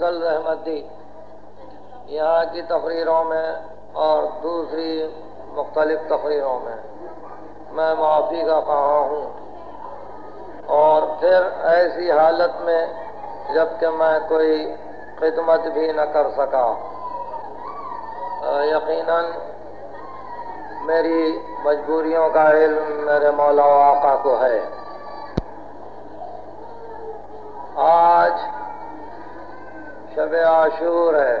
मुसलसल रहमत। यहाँ की तकरीरों में और दूसरी मुख्तलिफ़ तकरीरों में मैं माफ़ी का कहा हूँ। और फिर ऐसी हालत में जबकि मैं कोई खिदमत भी न कर सका। यकीनन मेरी मजबूरियों का इल्म मेरे मौला आका को है। आशूर है।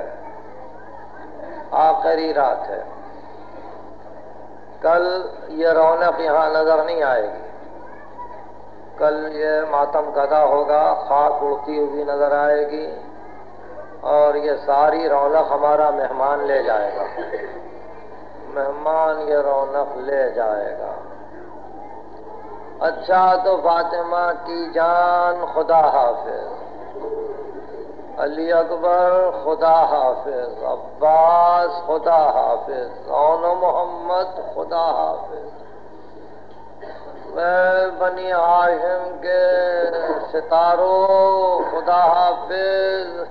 आखिरी रात है। कल ये रौनक यहाँ नज़र नहीं आएगी। कल ये मातम कदा होगा, खाक उड़ती हुई नज़र आएगी, और ये सारी रौनक हमारा मेहमान ले जाएगा। मेहमान ये रौनक ले जाएगा। अच्छा तो फातिमा की जान खुदा हाफिज। अली अकबर, खुदा हाफिज। अब्बास, खुदा हाफिज। ओन मोहम्मद, खुदा हाफिज। मैं बनी हाशिम के सितारों, खुदा हाफिज।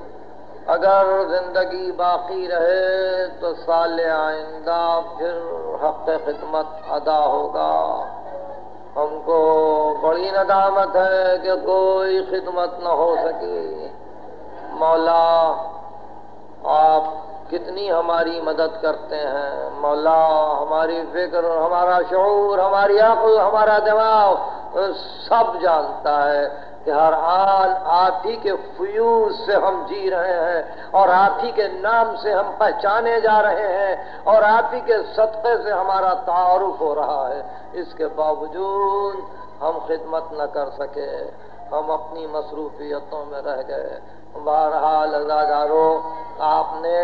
अगर ज़िंदगी बाकी रहे तो साल आइंदा फिर हक खिदमत अदा होगा। हमको बड़ी नदामत है कि कोई खिदमत न हो सके। मौला, आप कितनी हमारी मदद करते हैं। मौला, हमारी फ़िक्र, हमारा शूर हमारी अक्ल, हमारा दिमाग सब जानता है कि हर हाल आप ही के फ्यूज से हम जी रहे हैं और आप ही के नाम से हम पहचाने जा रहे हैं और आप ही के सदक़े से हमारा तारुफ हो रहा है। इसके बावजूद हम खिदमत न कर सके। हम अपनी मसरूफियतों में रह गए। बहरहाल अजादारो आपने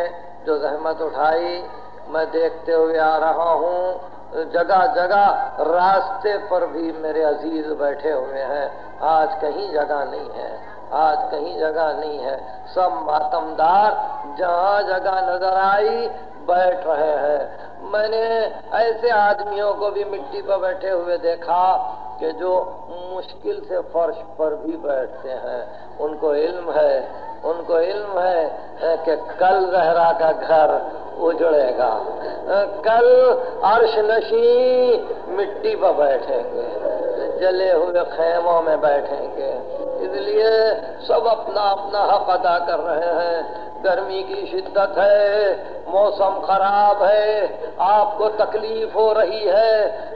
जो जहमत उठाई, मैं देखते हुए आ रहा हूँ, जगह जगह रास्ते पर भी मेरे अज़ीज़ बैठे हुए हैं। आज कहीं जगह नहीं है, आज कहीं जगह नहीं है। सब मातमदार जहाँ जगह नज़र आई, बैठ रहे हैं। मैंने ऐसे आदमियों को भी मिट्टी पर बैठे हुए देखा कि जो मुश्किल से फर्श पर भी बैठते हैं, उनको इल्म है, उनको इल्म है कि कल जहरा का घर उजड़ेगा। कल अर्श नशी मिट्टी पर बैठेंगे, जले हुए खेमों में बैठेंगे। इसलिए सब अपना अपना हक अदा कर रहे हैं। गर्मी की शिद्दत है, मौसम खराब है, आपको तकलीफ़ हो रही है,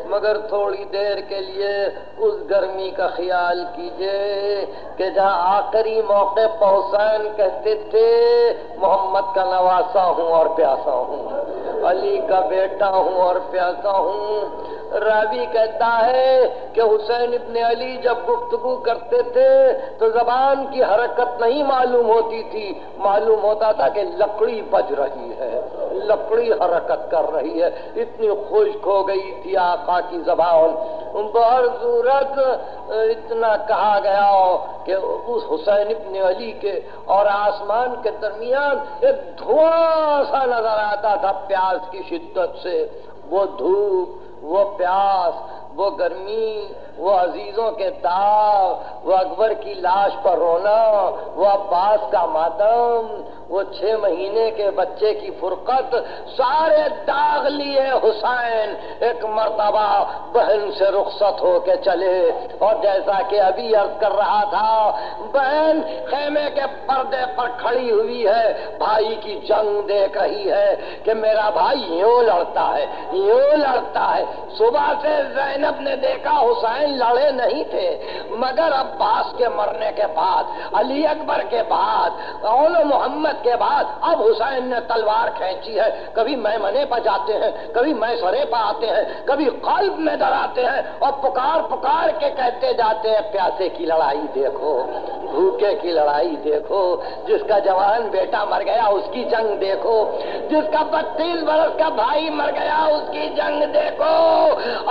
मगर थोड़ी देर के लिए उस गर्मी का ख्याल कीजिए कि जहाँ आखिरी मौके पहुसैन कहते थे, मोहम्मद का नवासा हूँ और प्यासा हूँ, अली का बेटा हूँ और प्यासा हूँ रावी कहता है कि हुसैन इतने अली जब गुफ्तगु करते थे तो जबान की हरकत नहीं मालूम होती थी। मालूम होता था कि लकड़ी बज रही है, लकड़ी हरकत कर रही है। इतनी खुश्क हो गई थी आका की जबान। बहुत सूरत इतना कहा गया हो कि उस हुसैन इतने अली के और आसमान के दरमियान एक धुआँ सा नज़र आता था प्यास की शिद्दत से। वो धूप वो प्यास वो गर्मी वो अजीजों के दाग वो अकबर की लाश पर रोना, वो अब्बास का मातम, वो छह महीने के बच्चे की फुरकत, सारे दाग लिए हुसैन, एक मरतबा बहन से रुखसत होके चले। और जैसा कि अभी अर्ज़ कर रहा था, बहन खेमे के पर्दे पर खड़ी हुई है, भाई की जंग देख रही है कि मेरा भाई यूँ लड़ता है, यूँ लड़ता है। सुबह से जैनब ने देखा हुसैन लड़े नहीं थे। मगर अब्बास के मरने के बाद, अली अकबर के बाद मोहम्मद के बाद, अब हुसैन ने तलवार खींची है। कभी मैं मने पर जाते हैं, कभी मैं सरे पर आते हैं, कभी कल्ब में डराते हैं और पुकार पुकार के कहते जाते हैं, प्यासे की लड़ाई देखो, भूखे की लड़ाई देखो, जिसका जवान बेटा मर गया उसकी जंग देखो, जिसका बत्तीस बरस का भाई मर गया उसकी जंग देखो।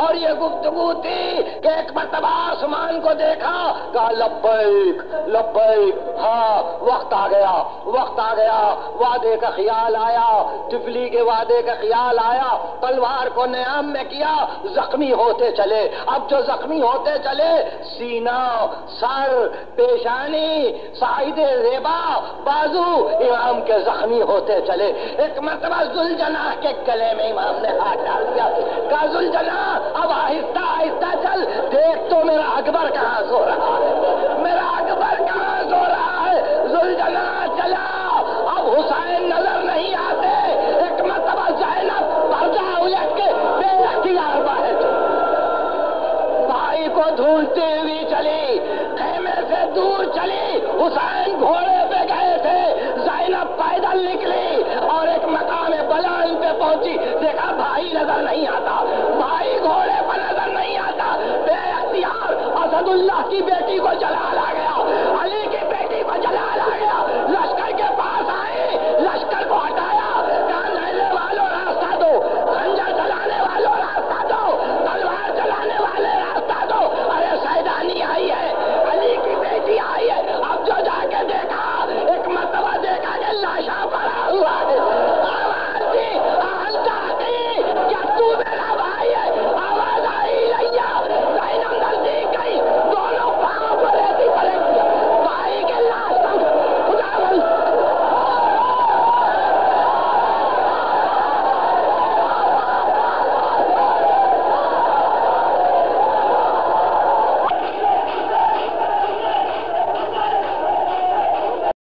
और ये गुप्तगु थी कि एक मरतबा आसमान को देखा, कहा, लब्बैक लब्बैक हाँ वक्त आ गया, वक्त आ गया, वादे का ख्याल आया टिफली के वादे का ख्याल आया, तलवार को नयाम में किया, जख्मी होते चले, अब जो जख्मी होते चले, सीना, सर, पेशानी साइदे रेबा, बाजू, इमाम के जख्मी होते चले, एक मरतबा जुलजना के गले में इमाम ने हाथ डाल दिया का जुलजना अब आहिस्ता आहिस्ता चल तो मेरा अकबर कहाँ सो रहा है? मेरा अकबर कहाँ सो रहा है? जुलजना चला। अब हुसैन नज़र नहीं आते। एक मरतबा जैनब पर्दा उलट के बेअख्तियार बाहर भाई को ढूंढते हुए चली, खेमे से दूर चली। हुसैन घोड़े पे गए थे। जैनब पैदल निकली और एक मकान बलान पे पहुँची।